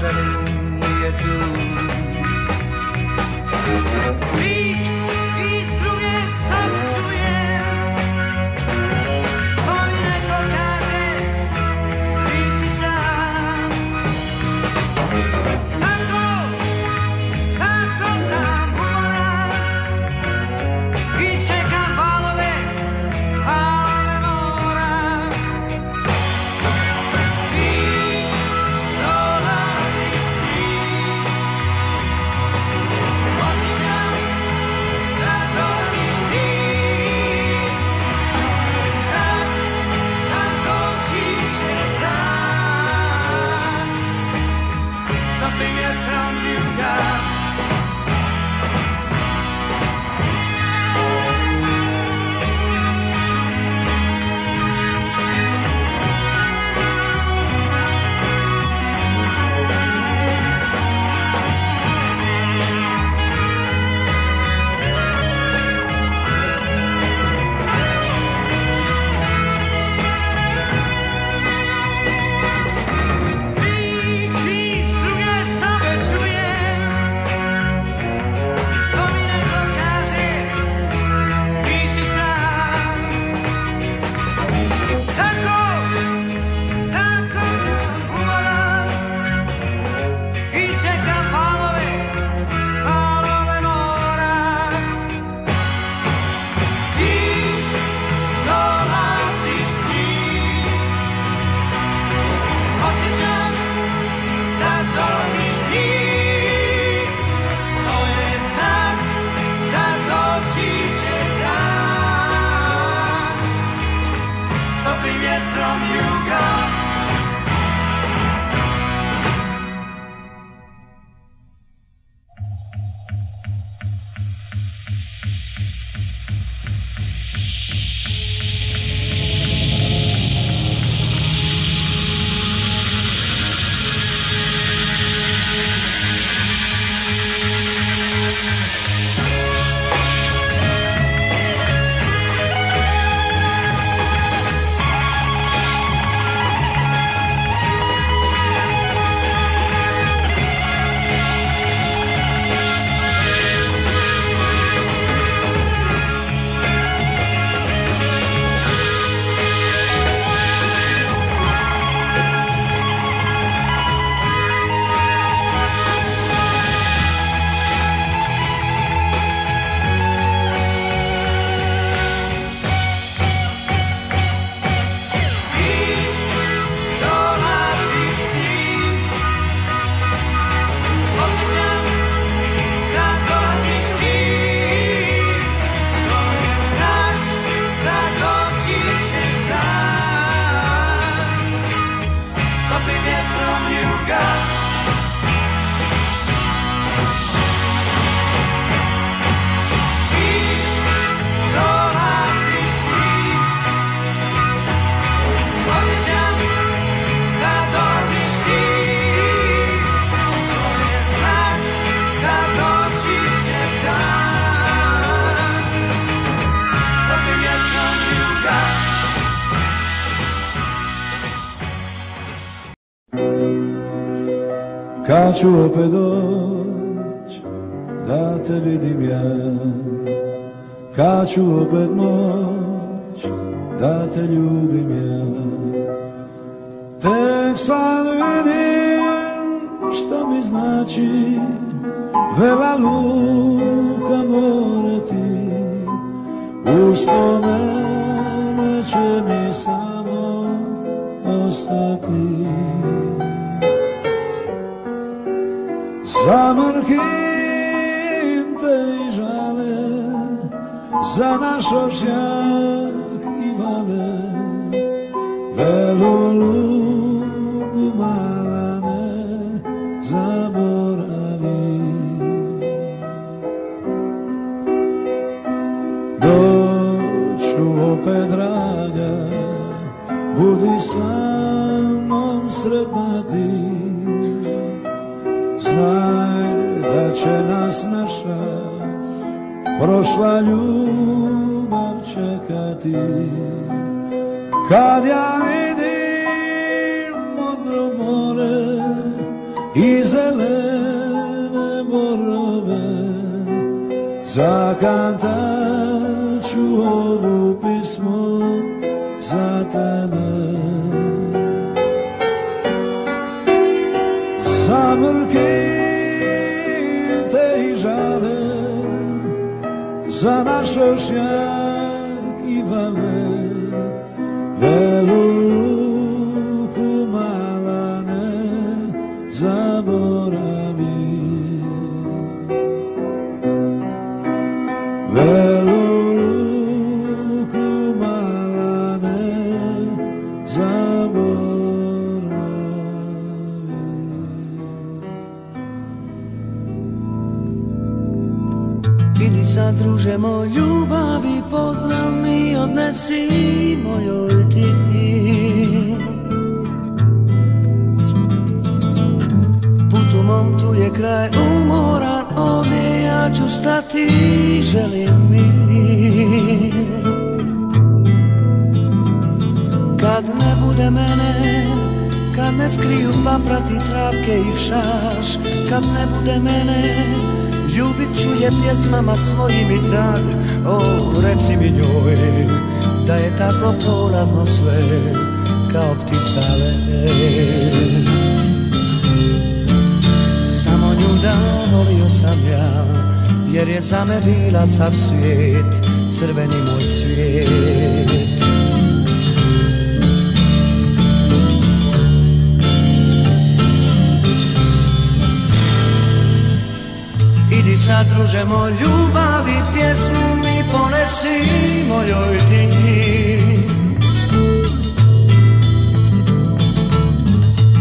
Rosalie. Ću opet doć Da te vidim ja. Kad ću opet moć Da te ljubim ja. Tek sad vidim Šta mi znači Vela luka more ti. Uspomene će mi samo Ostati. zamękintej żale, za nasz osiak i wale, welu lugu malane, zaborami. Do Pedra, budi sa mnom sred nas naša prošla ljubav čekati kad ja vidim modro more i zelene borove zakantat ću ovu pismo za tebe. Zamrki te za naš ošnjak i vale druže moj ljubavi pozdrav mi odnesi mojoj ti. Put u mom tu je kraj umoran ovdje ja ću stati želim mir. Kad ne bude mene kad me skriju paprati travke i šaš. Kad ne bude mene Ljubit ću je pjesmama svojim i tad. O, reci mi njoj Da je tako prolazno sve Kao ptica let Samo nju da volio sam ja Jer je za me bila sav svijet Crveni moj cvijet Druže moj ljubavi pjesmu mi ponesi mojoj ti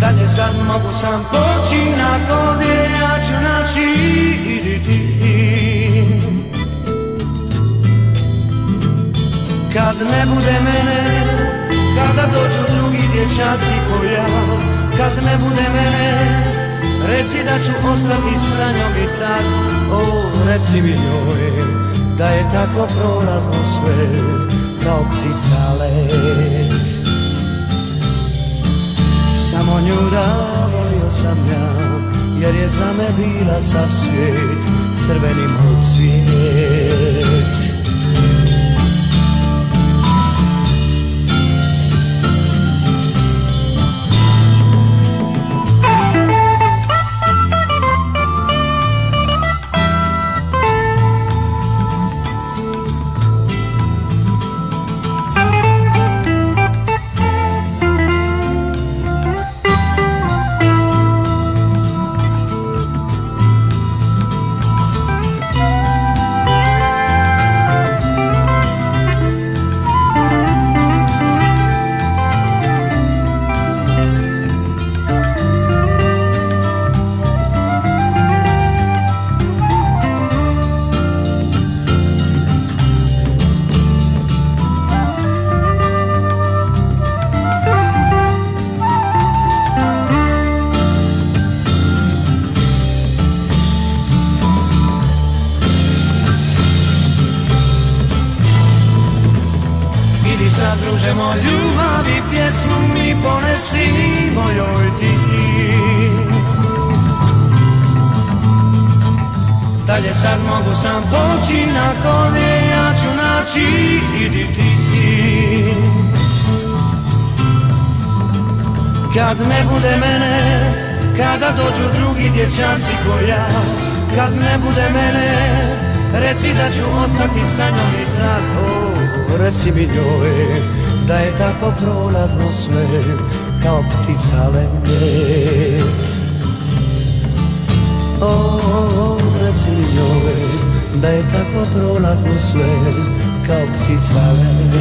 Dalje sad mogu sam poći na gdje ja ću naći idi ti. Kad ne bude mene, kada dođu drugi dječaci ko ja Kad ne bude mene, Reci da ću ostati sa njom i tak. O, reci mi njoj Da je tako prolazno sve Kao ptica let. Samo nju da volio sam ja Jer je za me bila sav svijet Crveni moj cvijet sad mogu sam poći na kolje ja ću naći idi ti. Kad ne bude mene, kada dođu drugi dječaci ko ja Kad ne bude mene, reci da ću ostati sa njom i tako. Reci mi njoj, da je tako prolazno sve Kao ptica let O, reci mi njoj, da je tako prolazno sve Kao ptica let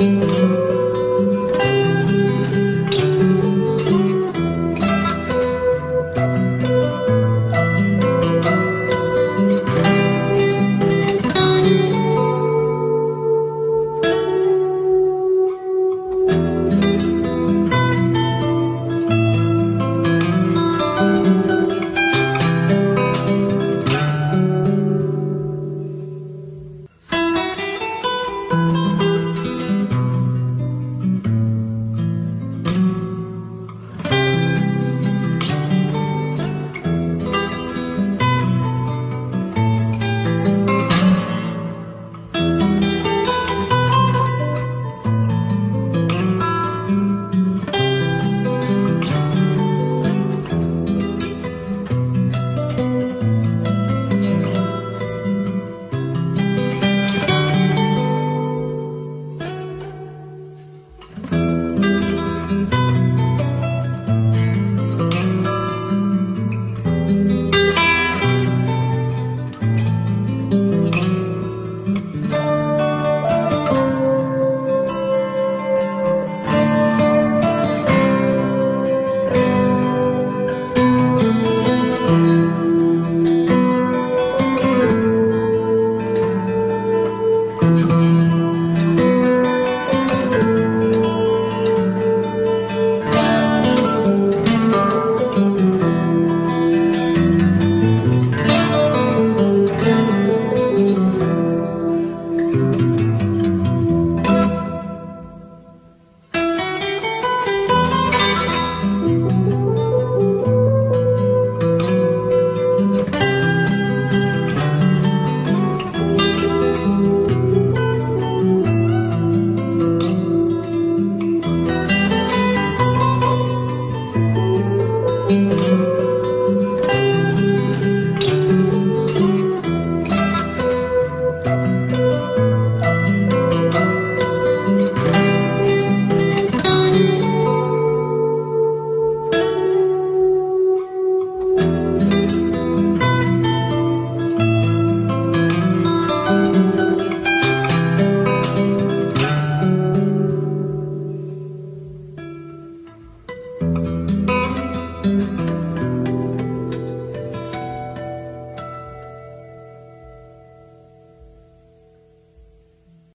Música